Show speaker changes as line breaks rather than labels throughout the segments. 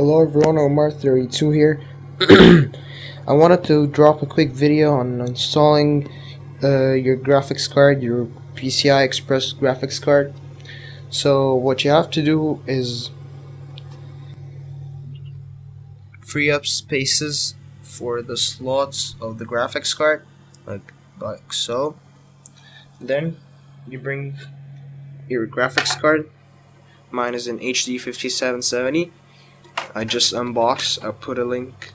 Hello everyone, Omar32 here. I wanted to drop a quick video on installing uh, your graphics card, your PCI Express graphics card. So what you have to do is free up spaces for the slots of the graphics card, like, like so. Then you bring your graphics card. Mine is an HD 5770 I just unbox. I'll put a link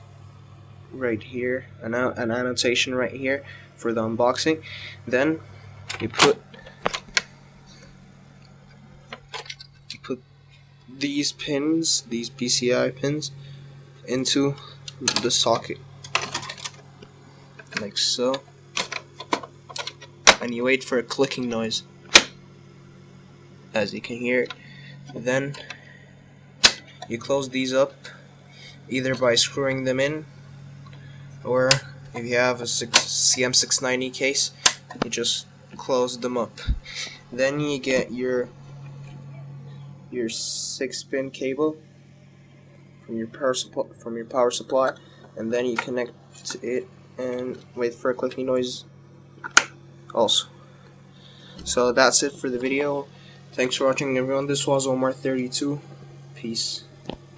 right here, an, an annotation right here for the unboxing. Then you put you put these pins, these PCI pins, into the socket like so, and you wait for a clicking noise, as you can hear. Then you close these up either by screwing them in or if you have a CM690 case you just close them up. Then you get your your 6 pin cable from your power supply from your power supply and then you connect to it and wait for a clicking noise also. So that's it for the video. Thanks for watching everyone. This was Omar32 peace